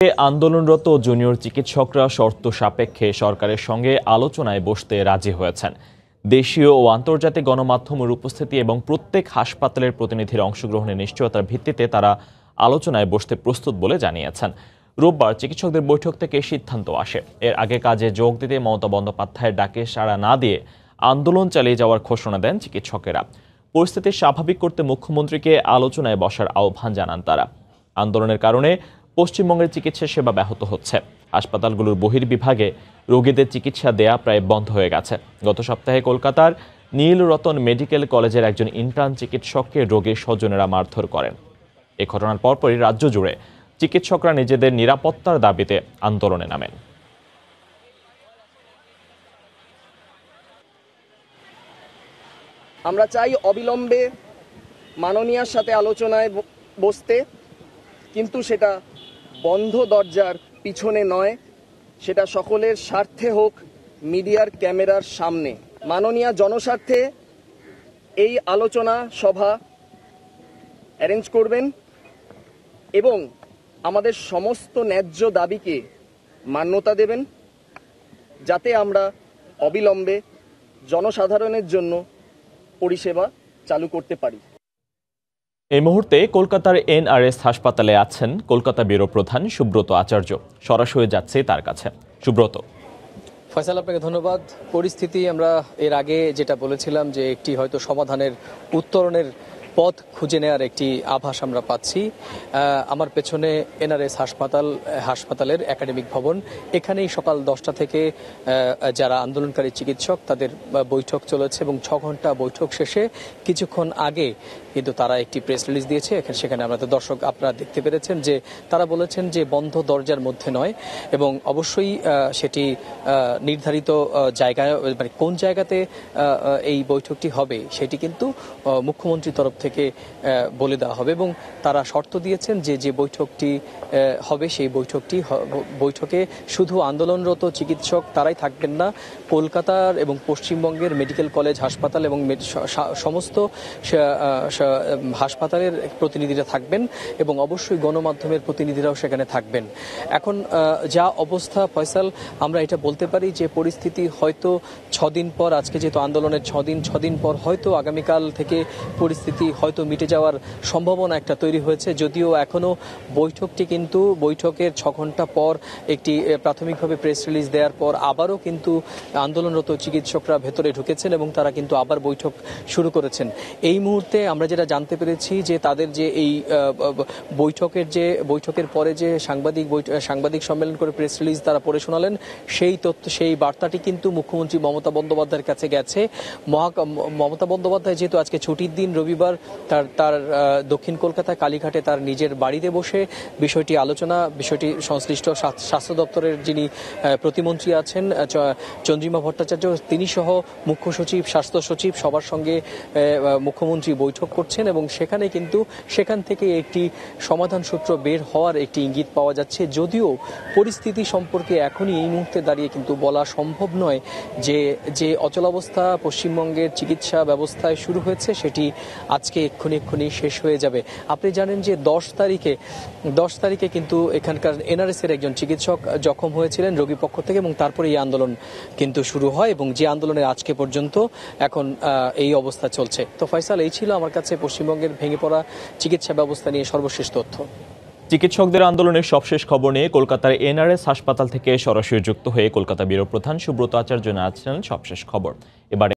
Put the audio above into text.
আন্দোলনরত জুনিয়র চিকিৎসকরা শর্ত সাপেক্ষে সরকারের সঙ্গে আলোচনায় বসতে রাজি হয়েছেন। দেশীয় ও আন্তর্জাতিক গণমাধ্যমের উপস্থিতি এবং প্রত্যেক হাসপাতালের প্রতিনিধির অংশগ্রহণের নিশ্চয়তার ভিত্তিতে তারা আলোচনায় বসতে প্রস্তুত বলে জানিয়েছেন। রোববার চিকিৎসকদের বৈঠক থেকে সিদ্ধান্ত আসে। এর আগে কাজে যোগ দিতে মমতা বন্দ্যোপাধ্যায়ের ডাকে সাড়া না দিয়ে আন্দোলন চালিয়ে যাওয়ার ঘোষণা দেন চিকিৎসকেরা। পরিস্থিতি স্বাভাবিক করতে মুখ্যমন্ত্রীকে আলোচনায় বসার আহ্বান জানান তারা। আন্দোলনের কারণে পশ্চিমবঙ্গের চিকিৎসা সেবা ব্যাহত হচ্ছে। হাসপাতালগুলোর বহির্বিভাগে রোগীদের চিকিৎসা দেয়া প্রায় বন্ধ হয়ে গেছে। গত সপ্তাহে কলকাতার নীলরতন মেডিকেল কলেজের একজন ইন্টার্ন চিকিৎসককে রোগীর স্বজনেরা মারধর করেন। এ ঘটনার পরপরই রাজ্য জুড়ে চিকিৎসকরা নিজেদের নিরাপত্তার দাবিতে আন্দোলনে নামেন। আমরা চাই অবিলম্বে মাননীয়ার সাথে আলোচনায় বসতে, কিন্তু সেটা বন্ধ দরজার পিছনে নয়, সেটা সকলের স্বার্থে হোক, মিডিয়ার ক্যামেরার সামনে। মাননীয়া জনস্বার্থে এই আলোচনা সভা অ্যারেঞ্জ করবেন এবং আমাদের সমস্ত ন্যায্য দাবিকে মান্যতা দেবেন, যাতে আমরা অবিলম্বে জনসাধারণের জন্য পরিষেবা চালু করতে পারি। এই মুহূর্তে কলকাতার এনআরএস হাসপাতালে আছেন কলকাতা ব্যুরো প্রধান সুব্রত আচার্য। সরাসরি যাচ্ছে তার কাছে। সুব্রত। ফয়সাল, আপনাকে ধন্যবাদ। পরিস্থিতি আমরা এর আগে যেটা বলেছিলাম যে একটি হয়তো সমাধানের উত্তরণের পথ খুঁজে নেওয়ার একটি আভাস আমরা পাচ্ছি। আমার পেছনে এনআরএস হাসপাতাল, হাসপাতালের একাডেমিক ভবন। এখানেই সকাল দশটা থেকে যারা আন্দোলনকারী চিকিৎসক, তাদের বৈঠক চলেছে এবং ছ ঘণ্টা বৈঠক শেষে কিছুক্ষণ আগে কিন্তু তারা একটি প্রেস রিলিজ দিয়েছে। এখানে সেখানে আমাদের দর্শক আপনারা দেখতে পেরেছেন যে তারা বলেছেন যে বন্ধ দরজার মধ্যে নয় এবং অবশ্যই সেটি নির্ধারিত জায়গায় মানে কোন জায়গাতে এই বৈঠকটি হবে সেটি কিন্তু মুখ্যমন্ত্রীর তরফ থেকে আহ, বলে দেওয়া হবে এবং তারা শর্ত দিয়েছেন যে যে বৈঠকটি হবে সেই বৈঠকটি বৈঠকে শুধু আন্দোলনরত চিকিৎসক তারাই থাকবেন না কলকাতার এবং পশ্চিমবঙ্গের মেডিকেল কলেজ হাসপাতাল এবং সমস্ত হাসপাতালের প্রতিনিধিরা থাকবেন এবং অবশ্যই গণমাধ্যমের প্রতিনিধিরাও সেখানে থাকবেন। এখন যা অবস্থা ফয়সাল আমরা এটা বলতে পারি যে পরিস্থিতি হয়তো ছদিন পর আজকে যেহেতু আন্দোলনের ছদিন ছদিন পর হয়তো আগামীকাল থেকে পরিস্থিতি হয়তো মিটে যাওয়ার সম্ভাবনা একটা তৈরি হয়েছে, যদিও এখনও বৈঠকটি কিন্তু বৈঠকের ছ ঘণ্টা পর একটি প্রাথমিকভাবে প্রেস রিলিজ দেওয়ার পর আবারও কিন্তু আন্দোলনরত চিকিৎসকরা ভেতরে ঢুকেছেন এবং তারা কিন্তু আবার বৈঠক শুরু করেছেন। এই মুহূর্তে আমরা যেটা জানতে পেরেছি যে তাদের যে এই বৈঠকের যে, বৈঠকের পরে যে সাংবাদিক সাংবাদিক সম্মেলন করে প্রেস রিলিজ তারা পড়ে শোনালেন, সেই তথ্য, সেই বার্তাটি কিন্তু মুখ্যমন্ত্রী মমতা বন্দ্যোপাধ্যায়ের কাছে গেছে। মমতা বন্দ্যোপাধ্যায় যেহেতু আজকে ছুটির দিন রবিবার তার তার দক্ষিণ কলকাতায় কালীঘাটে তার নিজের বাড়িতে বসে বিষয়টি আলোচনা, বিষয়টি সংশ্লিষ্ট স্বাস্থ্য দপ্তরের যিনি প্রতিমন্ত্রী আছেন চন্দ্রিমা ভট্টাচার্য, তিনি সহ মুখ্য সচিব, স্বাস্থ্য সচিব সবার সঙ্গে মুখ্যমন্ত্রী বৈঠক করছেন এবং সেখানে কিন্তু সেখান থেকে একটি সমাধান সূত্র বের হওয়ার একটি ইঙ্গিত পাওয়া যাচ্ছে। যদিও পরিস্থিতি সম্পর্কে এখনই এই মুহূর্তে দাঁড়িয়ে কিন্তু বলা সম্ভব নয় যে যে অচলাবস্থা পশ্চিমবঙ্গের চিকিৎসা ব্যবস্থায় শুরু হয়েছে সেটি আজকে এক্ষুনি এক্ষুনি শেষ হয়ে যাবে। আপনি জানেন যে দশ তারিখে দশ তারিখে কিন্তু এখানকার এনআরএস এর একজন চিকিৎসক জখম হয়েছিলেন রোগী পক্ষ থেকে এবং তারপরে এই আন্দোলন কিন্তু শুরু হয় এবং যে আন্দোলনের আজকে পর্যন্ত এখন এই অবস্থা চলছে। তো ফয়সাল, এই ছিল আমার কাছে পশ্চিমবঙ্গের ভেঙে পড়া চিকিৎসা ব্যবস্থা নিয়ে সর্বশেষ তথ্য। চিকিৎসকদের আন্দোলনের সবশেষ খবর নিয়ে কলকাতার এনআরএস হাসপাতাল থেকে সরাসরি যুক্ত হয়ে কলকাতা ব্যুরো প্রধান সুব্রত আচার্য জানাচ্ছেন সবশেষ খবর। এবারে